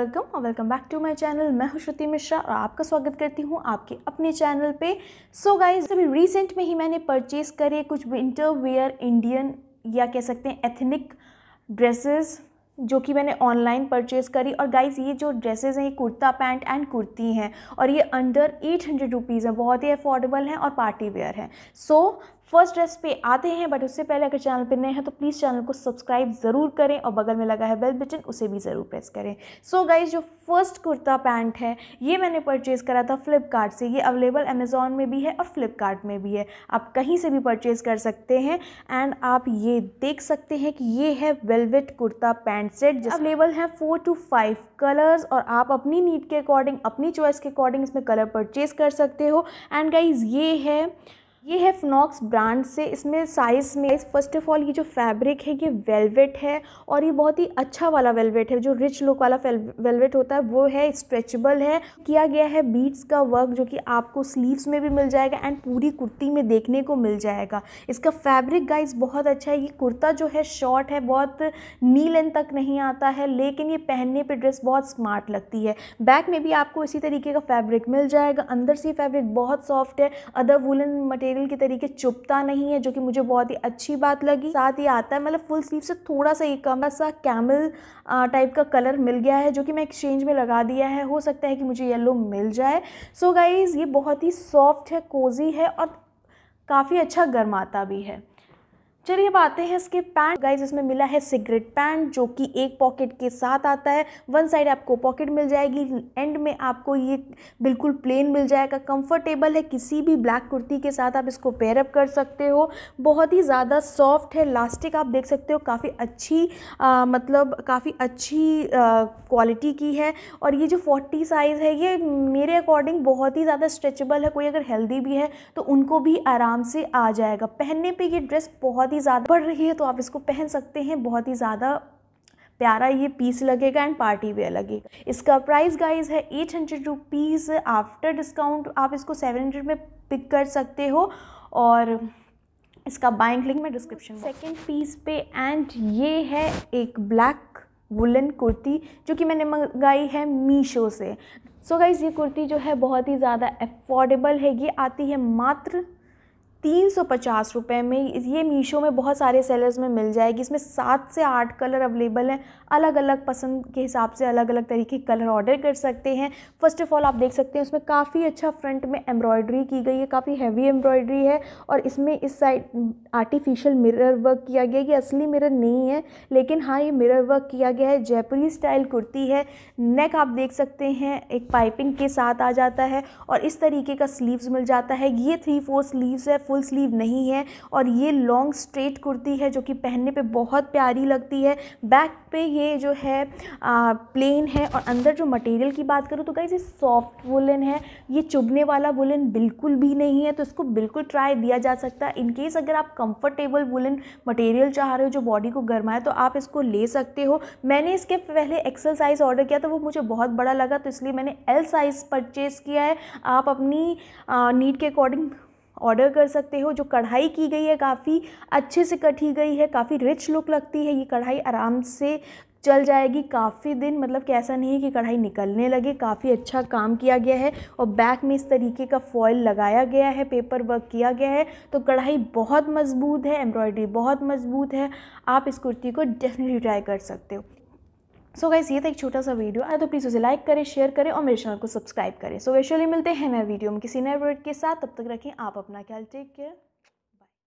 Welcome और welcome back to my channel. मैं हूँ श्रुति मिश्रा और आपका स्वागत करती हूँ आपके अपने चैनल पे। सो गाइस अभी रिसेंट में ही मैंने परचेज़ करे कुछ विंटर वेयर इंडियन या कह सकते हैं एथनिक ड्रेसेस जो कि मैंने ऑनलाइन परचेज़ करी। और गाइज़ ये जो ड्रेसेस हैं, ये कुर्ता पैंट एंड कुर्ती हैं और ये अंडर एट हंड्रेड रुपीज़ हैं। बहुत ही अफोर्डेबल हैं और पार्टी वेयर हैं। सो फ़र्स्ट ड्रेस पे आते हैं बट उससे पहले अगर चैनल पर नए हैं तो प्लीज़ चैनल को सब्सक्राइब ज़रूर करें और बगल में लगा है बेल बटन उसे भी ज़रूर प्रेस करें। सो so गाइज़ जो फ़र्स्ट कुर्ता पैंट है, ये मैंने परचेज़ करा था फ्लिपकार्ट से। ये अवेलेबल अमेज़ोन में भी है और फ्लिपकार्ट में भी है। आप कहीं से भी परचेज़ कर सकते हैं एंड आप ये देख सकते हैं कि ये है वेलवेट कुर्ता पैंट सेट जो अवेलेबल है फोर टू फाइव कलर्स और आप अपनी नीड के अकॉर्डिंग अपनी चॉइस के अकॉर्डिंग इसमें कलर परचेज़ कर सकते हो। एंड गाइज़ ये है ये है फिनॉक्स ब्रांड से। इसमें साइज़ में फ़र्स्ट ऑफ़ ऑल ये जो फैब्रिक है, ये वेलवेट है और ये बहुत ही अच्छा वाला वेलवेट है। जो रिच लुक वाला वेलवेट होता है, वो है स्ट्रेचेबल है। किया गया है बीट्स का वर्क जो कि आपको स्लीव्स में भी मिल जाएगा एंड पूरी कुर्ती में देखने को मिल जाएगा। इसका फैब्रिक गाइज़ बहुत अच्छा है। ये कुर्ता जो है शॉर्ट है, बहुत नी लेंथ तक नहीं आता है, लेकिन ये पहनने पर ड्रेस बहुत स्मार्ट लगती है। बैक में भी आपको इसी तरीके का फैब्रिक मिल जाएगा। अंदर से फैब्रिक बहुत सॉफ्ट है। अदर वुलन मटेरियल मटेरियल के तरीके चुपता नहीं है, जो कि मुझे बहुत ही अच्छी बात लगी। साथ ही आता है मतलब फुल स्लीव से थोड़ा सा एक कम सा कैमल टाइप का कलर मिल गया है, जो कि मैं एक्सचेंज में लगा दिया है। हो सकता है कि मुझे येलो मिल जाए। सो so गाइज़ ये बहुत ही सॉफ्ट है कोजी है और काफ़ी अच्छा गर्माता भी है। चलिए अब आते हैं इसके पैंट। गाइज़ इसमें मिला है सिगरेट पैंट जो कि एक पॉकेट के साथ आता है। वन साइड आपको पॉकेट मिल जाएगी एंड में आपको ये बिल्कुल प्लेन मिल जाएगा। कंफर्टेबल है किसी भी ब्लैक कुर्ती के साथ आप इसको पेयरअप कर सकते हो। बहुत ही ज़्यादा सॉफ्ट है लास्टिक आप देख सकते हो काफ़ी अच्छी आ, मतलब काफ़ी अच्छी क्वालिटी की है। और ये जो फोर्टी साइज़ है ये मेरे अकॉर्डिंग बहुत ही ज़्यादा स्ट्रेचेबल है। कोई अगर हेल्दी भी है तो उनको भी आराम से आ जाएगा। पहनने पर ये ड्रेस बहुत बहुत ही ज़्यादा बढ़ रही है तो आप इसको पहन सकते हैं। बहुत ही ज़्यादा प्यारा ये पीस लगेगा एंड पार्टी वेयर लगेगा। इसका प्राइस गाइस है eight hundred rupees after discount आप इसको सेवन हंड्रेड में पिक कर सकते हो और इसका बाइंग लिंक में डिस्क्रिप्शन सेकेंड पीस पे एंड ये है एक ब्लैक वुलन कुर्ती जो कि मैंने मंगाई है मीशो से। सो so गाइज़ ये कुर्ती जो है बहुत ही ज़्यादा अफोर्डेबल है। ये आती है मात्र तीन सौ पचास रुपये में ये मीशो में बहुत सारे सेलर्स में मिल जाएगी। इसमें सात से आठ कलर अवेलेबल हैं। अलग अलग पसंद के हिसाब से अलग अलग तरीके के कलर ऑर्डर कर सकते हैं। फ़र्स्ट ऑफ़ ऑल आप देख सकते हैं, उसमें काफ़ी अच्छा फ्रंट में एम्ब्रॉयडरी की गई है, काफ़ी हैवी एम्ब्रॉयडरी है और इसमें इस साइड आर्टिफिशियल मिरर वर्क किया गया ये असली मिरर नहीं है, लेकिन हाँ ये मिरर वर्क किया गया है जयपुरी स्टाइल कुर्ती है। नेक आप देख सकते हैं, एक पाइपिंग के साथ आ जाता है और इस तरीके का स्लीव्स मिल जाता है। ये थ्री फोर स्लीव्स है फुल स्लीव नहीं है और ये लॉन्ग स्ट्रेट कुर्ती है जो कि पहनने पे बहुत प्यारी लगती है। बैक पे ये जो है आ, प्लेन है और अंदर जो मटेरियल की बात करूँ तो गाइज़ ये सॉफ्ट वुलन है। ये चुभने वाला वुलन बिल्कुल भी नहीं है तो इसको बिल्कुल ट्राई दिया जा सकता है। इनकेस अगर आप कंफर्टेबल वुलन मटेरियल चाह रहे हो जो बॉडी को गर्माए तो आप इसको ले सकते हो। मैंने इसके पहले एक्सल साइज़ ऑर्डर किया था वो मुझे बहुत बड़ा लगा तो इसलिए मैंने एल साइज़ परचेज़ किया है। आप अपनी नीड के अकॉर्डिंग ऑर्डर कर सकते हो, जो कढ़ाई की गई है काफ़ी अच्छे से कटी गई है, काफ़ी रिच लुक लगती है, ये कढ़ाई आराम से चल जाएगी काफ़ी दिन मतलब कि ऐसा नहीं है कि कढ़ाई निकलने लगे, काफ़ी अच्छा काम किया गया है और बैक में इस तरीके का फॉयल लगाया गया है पेपर वर्क किया गया है तो कढ़ाई बहुत मज़बूत है एम्ब्रॉयडरी बहुत मज़बूत है, आप इस कुर्ती को डेफिनेटली ट्राई कर सकते हो। सो so गाइस ये था एक छोटा सा वीडियो आया तो प्लीज़ उसे लाइक करें शेयर करें और मेरे चैनल को सब्सक्राइब करें. सो so, वैश्वली मिलते हैं नए वीडियो में किसी नए वर्ड के साथ. तब तक रखें आप अपना ख्याल. Take care